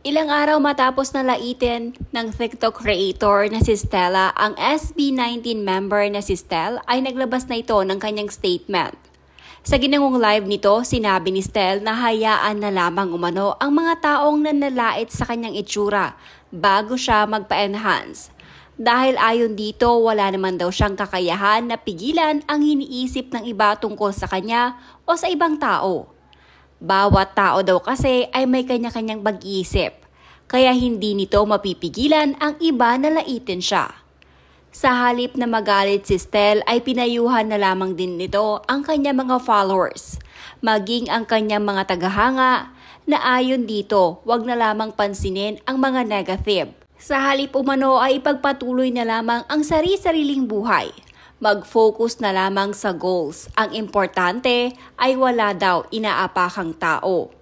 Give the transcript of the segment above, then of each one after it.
Ilang araw matapos na laitin ng TikTok creator na si Stella, ang SB19 member na si Stell ay naglabas na ito ng kanyang statement. Sa ginawang live nito, sinabi ni Stell na hayaan na lamang umano ang mga taong nanalait sa kanyang itsura bago siya magpa-enhance. Dahil ayon dito, wala naman daw siyang kakayahan na pigilan ang iniisip ng iba tungkol sa kanya o sa ibang tao. Bawat tao daw kasi ay may kanya-kanyang pag-iisip, kaya hindi nito mapipigilan ang iba na laitin siya. Sa halip na magalit si Stel ay pinayuhan na lamang din nito ang kanyang mga followers, maging ang kanyang mga tagahanga na ayon dito wag na lamang pansinin ang mga negative. Sa halip umano ay ipagpatuloy na lamang ang sari-sariling buhay mag-focus na lamang sa goals. Ang importante ay wala daw inaapakang tao.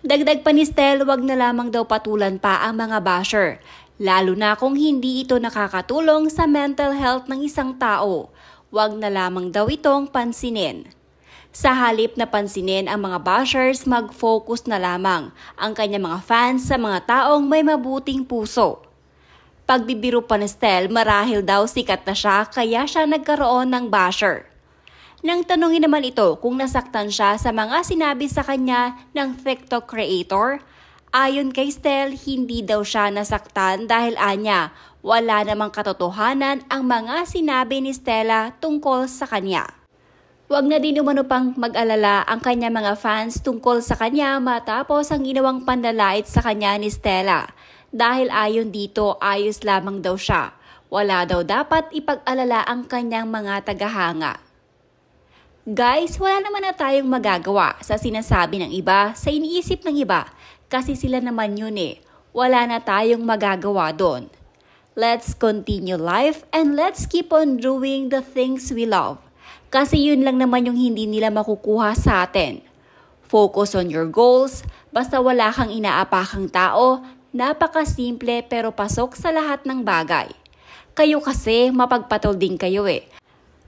Dagdag pa ni Stel, wag na lamang daw patulan pa ang mga basher, lalo na kung hindi ito nakakatulong sa mental health ng isang tao. Wag na lamang daw itong pansinin. Sa halip na pansinin ang mga bashers, mag-focus na lamang ang kanyang mga fans sa mga taong may mabuting puso pagbibiro pa ni Stel, marahil daw sikat na siya kaya siya nagkaroon ng basher. Nang tanungin naman ito kung nasaktan siya sa mga sinabi sa kanya ng TikTok creator, ayon kay Stel, hindi daw siya nasaktan dahil anya, wala namang katotohanan ang mga sinabi ni Stella tungkol sa kanya. Huwag na din umano pang mag-alala ang kanya mga fans tungkol sa kanya matapos ang ginawang pandalait sa kanya ni Stella dahil ayon dito ayos lamang daw siya. Wala daw dapat ipag-alala ang kanyang mga tagahanga. Guys, wala naman na tayong magagawa sa sinasabi ng iba, sa iniisip ng iba, kasi sila naman yun eh. Wala na tayong magagawa doon. Let's continue life and let's keep on doing the things we love. Kasi yun lang naman yung hindi nila makukuha sa atin. Focus on your goals, basta wala kang inaapakang tao Napakasimple pero pasok sa lahat ng bagay. Kayo kasi mapagpatol din kayo eh.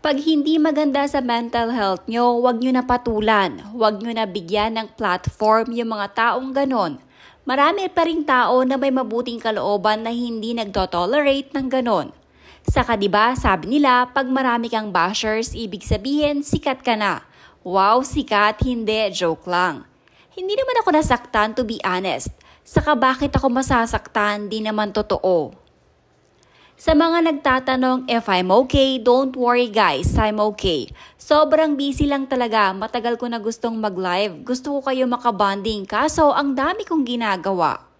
Pag hindi maganda sa mental health nyo, huwag nyo na patulan. Huwag nyo na bigyan ng platform yung mga taong ganon. Marami pa rin tao na may mabuting kalooban na hindi nagtotolerate ng ganon. Saka diba, sabi nila, pag marami kang bashers, ibig sabihin, sikat ka na. Wow, sikat, hindi, joke lang. Hindi naman ako nasaktan to be honest. Saka bakit ako masasaktan, di naman totoo. Sa mga nagtatanong if I'm okay, don't worry guys, I'm okay. Sobrang busy lang talaga, matagal ko na gustong mag-live. Gusto ko kayo makabanding, kaso ang dami kong ginagawa.